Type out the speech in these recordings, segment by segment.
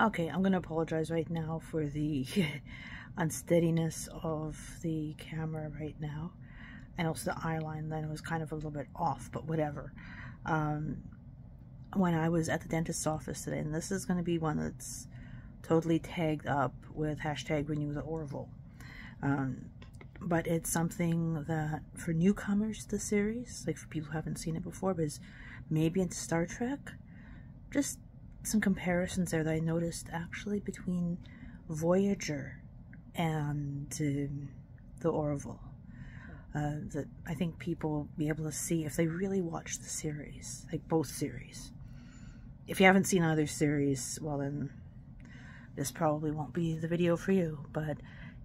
Okay, I'm going to apologize right now for the unsteadiness of the camera right now. And also the eye line then was kind of a little bit off, but whatever. Um, when I was at the dentist's office today, and this is going to be one that's totally tagged up with hashtag renew the Orville. Um, but it's something that for newcomers to the series, like for people who haven't seen it before, but is maybe into Star Trek, just some comparisons there that I noticed actually between Voyager and um, the Orville. Uh, that I think people will be able to see if they really watch the series, like both series. If you haven't seen either series, well then this probably won't be the video for you. But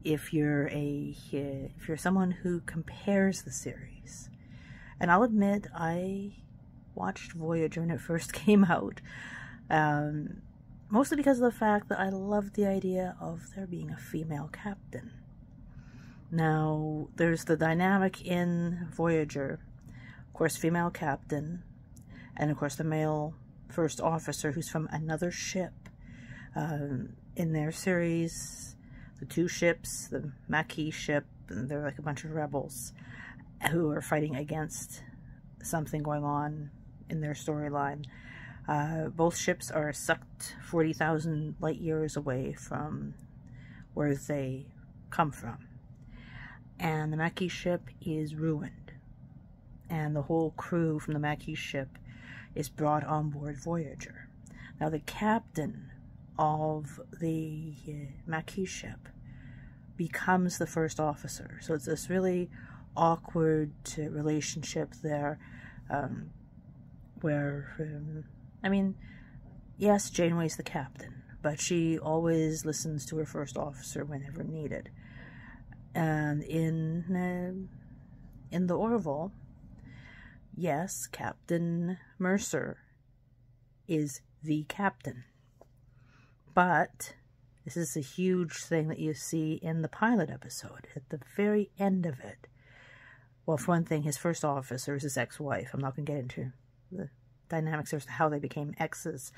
if you're a if you're someone who compares the series, and I'll admit I watched Voyager when it first came out. Um, mostly because of the fact that I loved the idea of there being a female captain. Now, there's the dynamic in Voyager, of course, female captain, and of course, the male first officer who's from another ship. Um, in their series, the two ships, the Maquis ship, and they're like a bunch of rebels who are fighting against something going on in their storyline. Uh, both ships are sucked 40,000 light years away from where they come from. And the Maquis ship is ruined. And the whole crew from the Maquis ship is brought on board Voyager. Now, the captain of the uh, Maquis ship becomes the first officer. So it's this really awkward relationship there um, where um, I mean, yes, Janeway's the captain, but she always listens to her first officer whenever needed. And in uh, in the Orville, yes, Captain Mercer is the captain. But this is a huge thing that you see in the pilot episode at the very end of it. Well, for one thing, his first officer is his ex-wife. I'm not going to get into the dynamics as to how they became exes.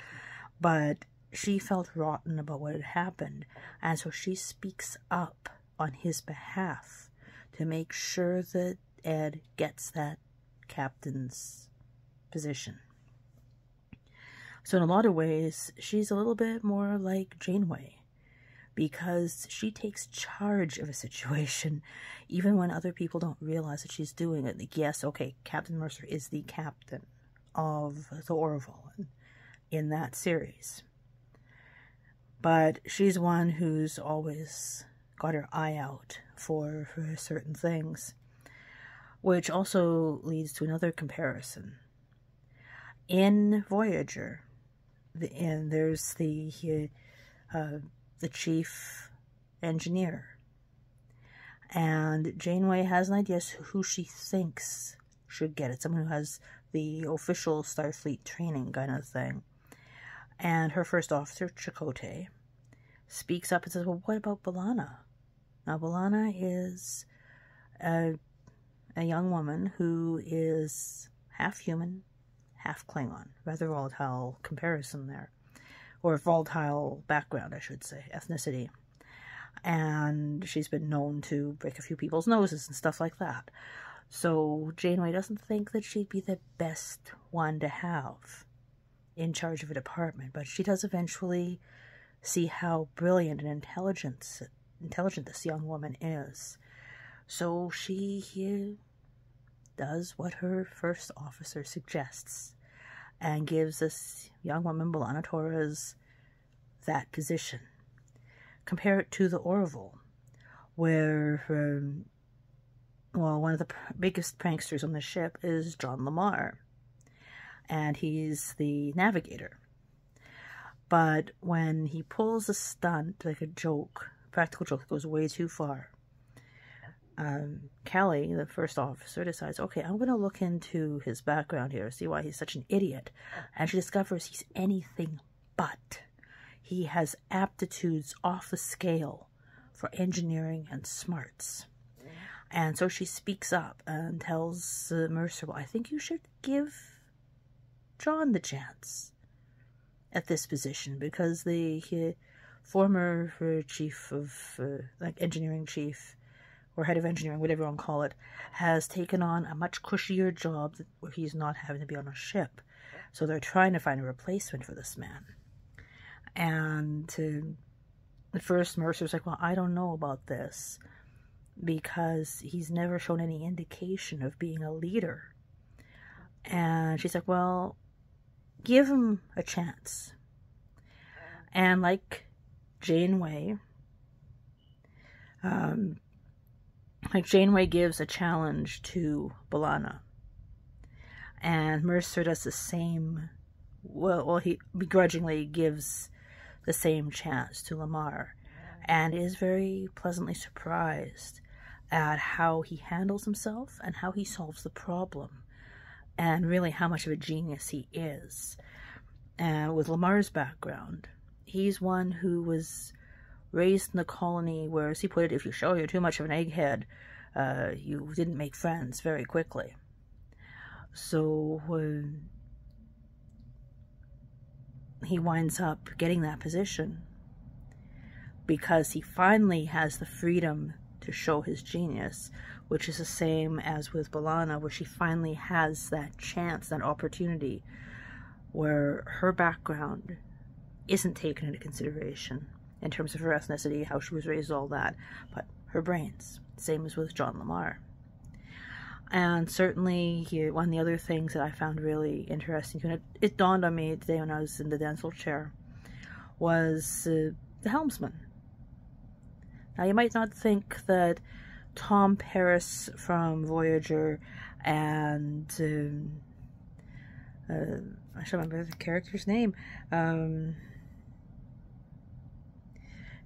But she felt rotten about what had happened, and so she speaks up on his behalf to make sure that Ed gets that captain's position. So, in a lot of ways, she's a little bit more like Janeway because she takes charge of a situation even when other people don't realize that she's doing it. Like, yes, okay, Captain Mercer is the captain of the Orville in that series. But she's one who's always got her eye out for, for certain things, which also leads to another comparison. In Voyager, the, and there's the uh, the chief engineer, and Janeway has an idea who she thinks should get it. Someone who has the official Starfleet training kind of thing. And her first officer, Chakotay, speaks up and says, Well, what about B'Elanna? Now, B'Elanna is a, a young woman who is half human, half Klingon. Rather volatile comparison there. Or volatile background, I should say, ethnicity. And she's been known to break a few people's noses and stuff like that. So Janeway doesn't think that she'd be the best one to have in charge of a department, but she does eventually see how brilliant and intelligent intelligent this young woman is. So she does what her first officer suggests and gives this young woman, B'Elanna Torres, that position. Compare it to the Orville, where well, one of the biggest pranksters on the ship is John LaMarr, and he's the navigator. But when he pulls a stunt, like a joke, practical joke that goes way too far, um, Kelly, the first officer, decides, okay, I'm going to look into his background here, see why he's such an idiot. And she discovers he's anything but. He has aptitudes off the scale for engineering and smarts. And so she speaks up and tells uh, Mercer, well, I think you should give John the chance. at this position because the uh, former uh, chief of, uh, like engineering chief or head of engineering, whatever you want to call it, has taken on a much cushier job where he's not having to be on a ship. So they're trying to find a replacement for this man. And uh, at first, Mercer's like, Well, I don't know about this because he's never shown any indication of being a leader. And she's like, Well, give him a chance. And like Janeway, um, like Janeway gives a challenge to B'Elanna. And Mercer does the same, well, well, he begrudgingly gives the same chance to LaMarr and is very pleasantly surprised at how he handles himself and how he solves the problem and really how much of a genius he is. And with LaMarr's background, he's one who was raised in the colony where, as he put it, if you show you're too much of an egghead, uh, you didn't make friends very quickly. So when he winds up getting that position because he finally has the freedom to show his genius, which is the same as with B'Elanna, where she finally has that chance, that opportunity, where her background isn't taken into consideration in terms of her ethnicity, how she was raised, all that, but her brains. Same as with John LaMarr. And certainly, he, one of the other things that I found really interesting, and it, it dawned on me today when I was in the dental chair, was uh, the helmsman. Now, you might not think that Tom Paris from Voyager and um, uh, I should remember the character's name. Um,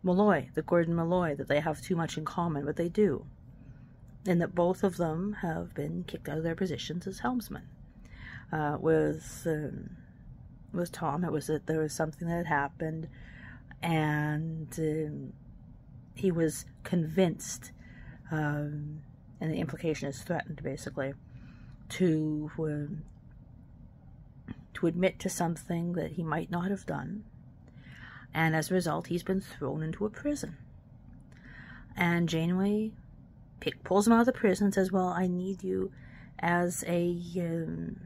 Malloy, the Gordon Malloy, that they have too much in common, but they do. And that both of them have been kicked out of their positions as helmsmen. Uh, with um, with Tom, it was that there was something that had happened, and um, he was convinced, um, and the implication is threatened, basically, to um, to admit to something that he might not have done and as a result, he's been thrown into a prison. And Janeway pick, pulls him out of the prison and says, "Well, I need you as a um,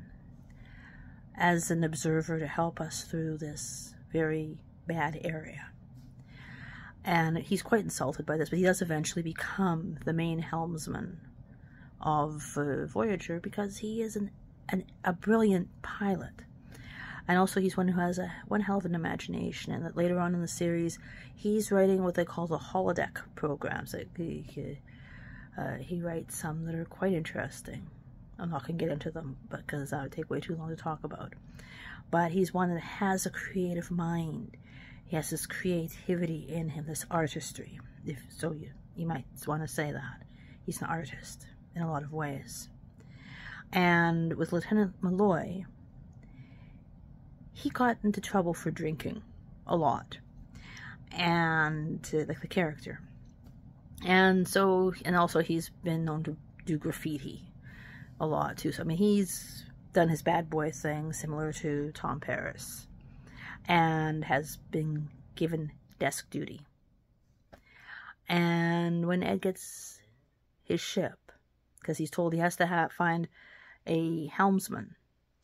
as an observer to help us through this very bad area." And he's quite insulted by this, but he does eventually become the main helmsman of uh, Voyager because he is an, an a brilliant pilot. And also he's one who has a one hell of an imagination and that later on in the series he's writing what they call the holodeck programs. Like he, he, uh, he writes some that are quite interesting. I'm not going to get into them because that would take way too long to talk about. But he's one that has a creative mind he has this creativity in him this artistry. If so you you might want to say that. He's an artist in a lot of ways. And with lieutenant malloy he got into trouble for drinking a lot. And uh, like the character. And so and also he's been known to do graffiti a lot too. So i mean he's done his bad boy thing similar to tom paris and has been given desk duty and when ed gets his ship because he's told he has to have, find a helmsman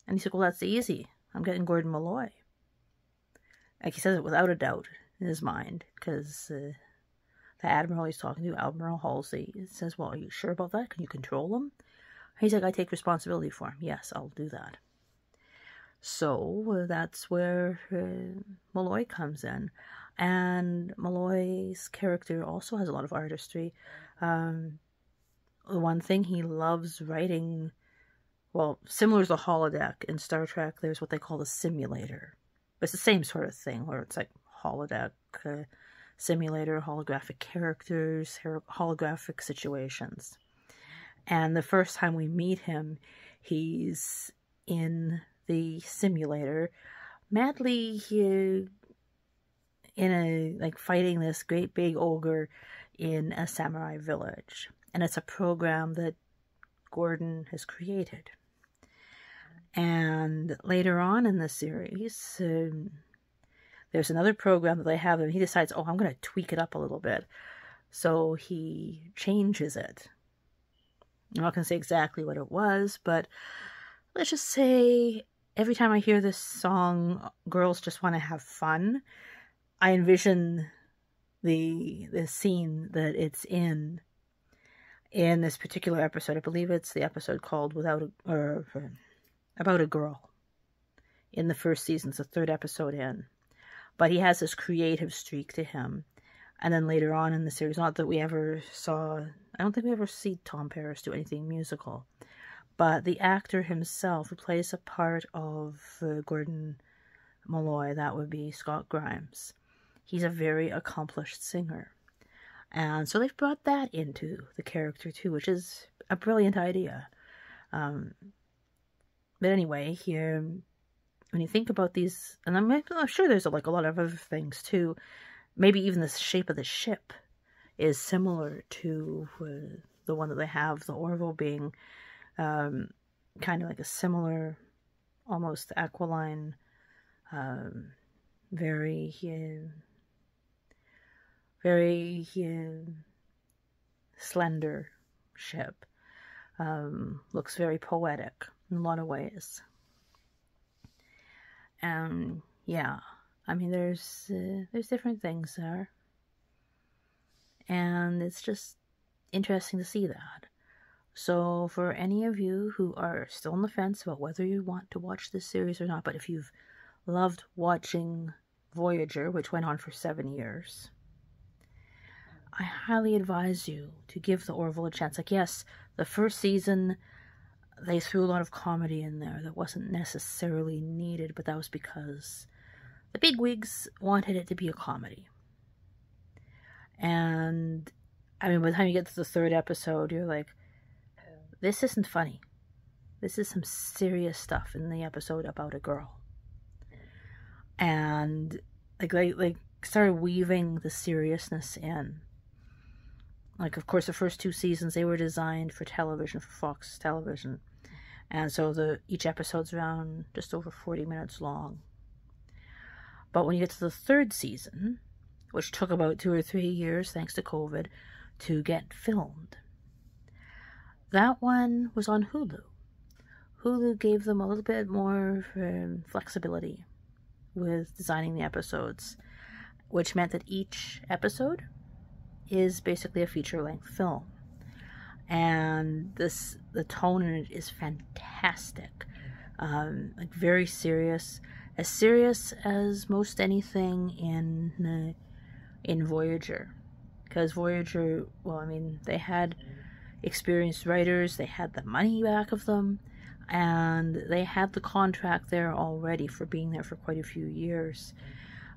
and he like well that's easy I'm getting Gordon Malloy. Like he says it without a doubt in his mind, because uh, the admiral he's talking to, Admiral Halsey, says, "Well, are you sure about that? Can you control him?" He's like, "I take responsibility for him. Yes, I'll do that." So that's where uh, Malloy comes in, and Malloy's character also has a lot of artistry. Um, the one thing he loves writing well, similar to the holodeck in Star Trek, there's what they call the simulator. It's the same sort of thing where it's like holodeck uh, simulator, holographic characters, holographic situations. And the first time we meet him, he's in the simulator, madly he, in a like fighting this great big ogre in a samurai village. And it's a program that Gordon has created. And later on in the series, um, there's another program that they have, and he decides, oh, I'm going to tweak it up a little bit. So he changes it. I'm not going to say exactly what it was, but let's just say every time I hear this song, girls just want to have fun. I envision the the scene that it's in in this particular episode. I believe it's the episode called "Without a" or about a girl. In the first season, it's the third episode in, but he has this creative streak to him. And then later on in the series, not that we ever saw, I don't think we ever see Tom Paris do anything musical, but the actor himself who plays a part of uh, Gordon Malloy, that would be Scott Grimes. He's a very accomplished singer. And so they've brought that into the character too, which is a brilliant idea. Um, but anyway, here, when you think about these, and I'm, I'm sure there's like a lot of other things too. Maybe even the shape of the ship is similar to uh, the one that they have, the Orville being um, kind of like a similar, almost aquiline, um, very, uh, very uh, slender ship. Um, looks very poetic in a lot of ways. And yeah, I mean, there's uh, there's different things there, and it's just interesting to see that. So, for any of you who are still on the fence about whether you want to watch this series or not, but if you've loved watching Voyager, which went on for seven years, I highly advise you to give the Orville a chance. Like, yes, the first season they threw a lot of comedy in there that wasn't necessarily needed, but that was because the bigwigs wanted it to be a comedy. And I mean, by the time you get to the third episode, you're like, this isn't funny. This is some serious stuff in the episode about a girl. And like they like started weaving the seriousness in. Like of course the first two seasons they were designed for television for Fox television. And so the each episode's around just over 40 minutes long. But when you get to the third season, which took about 2 or 3 years thanks to COVID to get filmed, that one was on Hulu. Hulu gave them a little bit more um, flexibility with designing the episodes, which meant that each episode is basically a feature length film. And this the tone in it is fantastic. Um, like very serious, as serious as most anything in uh, in Voyager, because Voyager, well, I mean, they had experienced writers, they had the money back of them, and they had the contract there already for being there for quite a few years.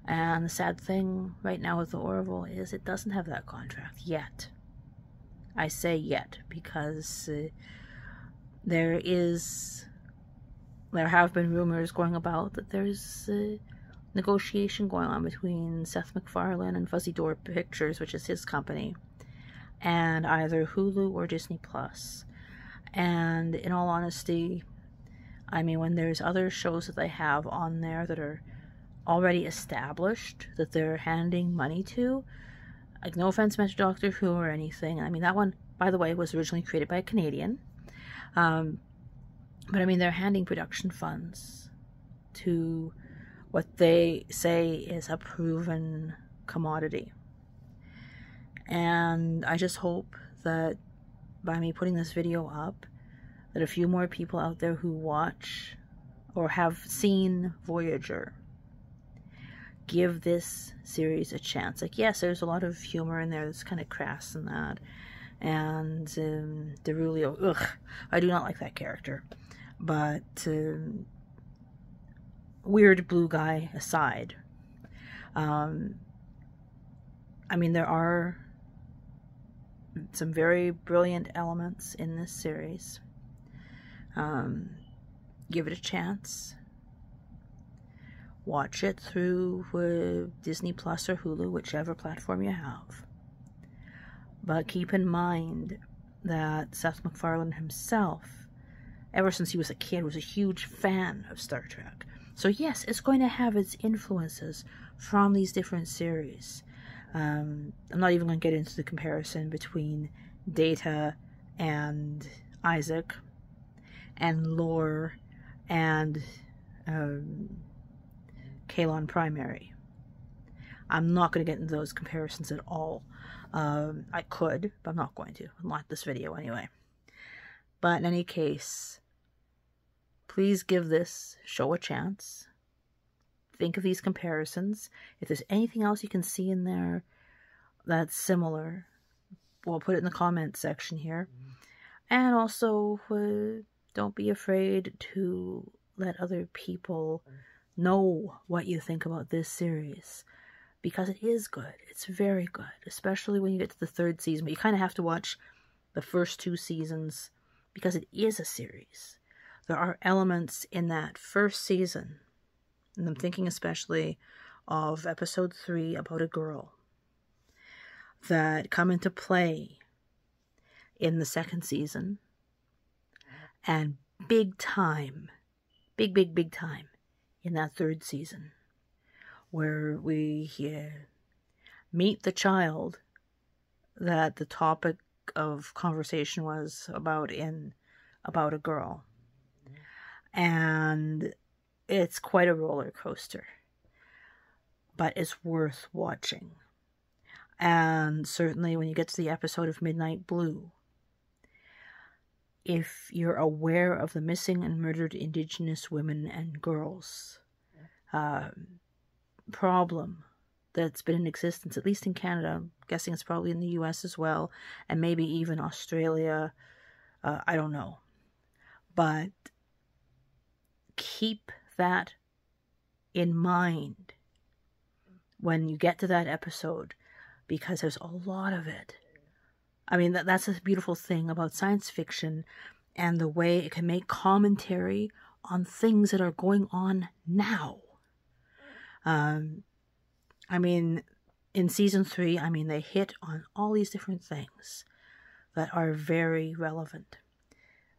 And the sad thing right now with the Orville is it doesn't have that contract yet. I say yet because uh, there is, there have been rumors going about that there's a negotiation going on between Seth MacFarlane and Fuzzy Door Pictures, which is his company, and either Hulu or Disney Plus. And in all honesty, I mean, when there's other shows that they have on there that are already established that they're handing money to, like no offense meant to Doctor Who or anything. I mean, that one, by the way, was originally created by a Canadian. Um, but I mean, they're handing production funds to what they say is a proven commodity. And I just hope that by me putting this video up, that a few more people out there who watch or have seen Voyager give this series a chance. Like, yes, there's a lot of humor in there that's kind of crass and that. And um, Darulio, ugh, I do not like that character. But um, weird blue guy aside, um, I mean, there are some very brilliant elements in this series. Um, give it a chance. Watch it through Disney Plus or Hulu, whichever platform you have. But keep in mind that Seth MacFarlane himself, ever since he was a kid, was a huge fan of Star Trek. So, yes, it's going to have its influences from these different series. Um, I'm not even going to get into the comparison between Data and Isaac, and Lore and um, Kaylon Primary. I'm not going to get into those comparisons at all. Um, I could, but I'm not going to. Not this video anyway. But in any case, please give this show a chance. Think of these comparisons. If there's anything else you can see in there that's similar, we'll put it in the comments section here. And also, uh, don't be afraid to let other people know what you think about this series because it is good. It's very good, especially when you get to the third season. But you kind of have to watch the first two seasons because it is a series. There are elements in that first season, and I'm thinking especially of episode three about a girl that come into play in the second season and big time, big, big, big time in that third season where we uh, meet the child that the topic of conversation was about in about a girl. And it's quite a roller coaster but it's worth watching and certainly when you get to the episode of midnight blue if you're aware of the missing and murdered indigenous women and girls uh, problem that's been in existence, at least in Canada. I'm guessing it's probably in the US as well, and maybe even Australia. Uh, I don't know. But keep that in mind when you get to that episode because there's a lot of it. I mean, that, that's a beautiful thing about science fiction and the way it can make commentary on things that are going on now. Um, I mean, in season three, I mean, they hit on all these different things that are very relevant.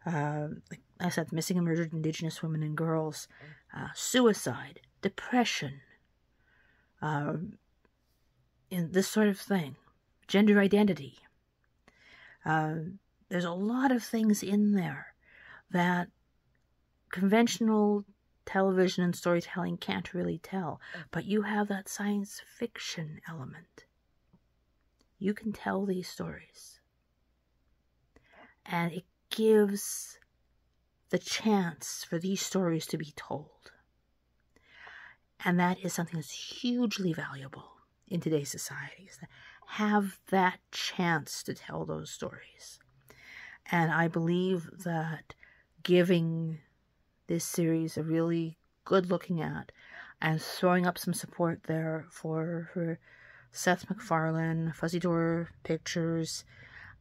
Uh, like I said, missing and murdered Indigenous women and girls, uh, suicide, depression, uh, this sort of thing, gender identity. Uh, there's a lot of things in there that conventional television and storytelling can't really tell, but you have that science fiction element. You can tell these stories. And it gives the chance for these stories to be told. And that is something that's hugely valuable in today's societies. That have that chance to tell those stories. And I believe that giving this series a really good looking at and throwing up some support there for, for Seth MacFarlane, Fuzzy Door Pictures,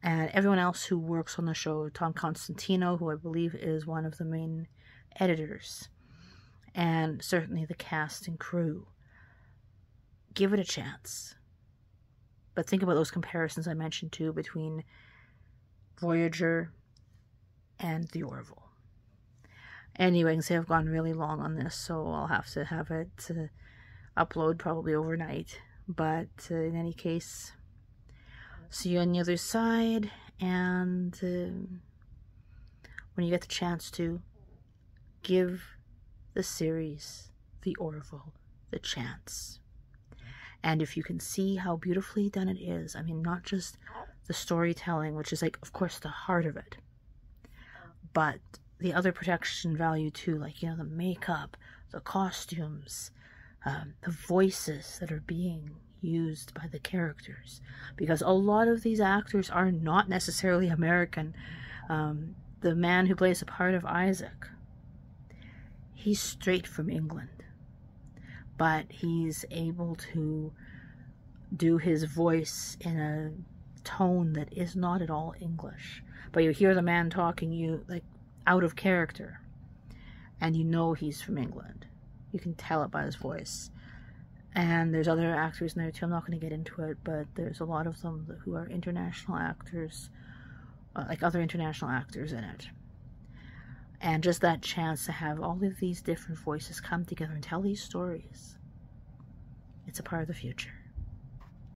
and everyone else who works on the show. Tom Constantino, who I believe is one of the main editors, and certainly the cast and crew. Give it a chance. But think about those comparisons I mentioned too between Voyager and the Orville. Anyway, I can say I've gone really long on this, so I'll have to have it uh, upload probably overnight. But uh, in any case, see you on the other side, and uh, when you get the chance to, give the series, The Orville, the chance. And if you can see how beautifully done it is, I mean, not just the storytelling, which is like, of course, the heart of it, but the other production value too, like you know the makeup, the costumes, um, the voices that are being used by the characters, because a lot of these actors are not necessarily American. Um, the man who plays the part of Isaac, he's straight from England, but he's able to do his voice in a tone that is not at all English. But you hear the man talking, you like out of character. And you know he's from England. You can tell it by his voice. And there's other actors in there too. I'm not going to get into it, but there's a lot of them who are international actors, uh, like other international actors in it. And just that chance to have all of these different voices come together and tell these stories It's a part of the future.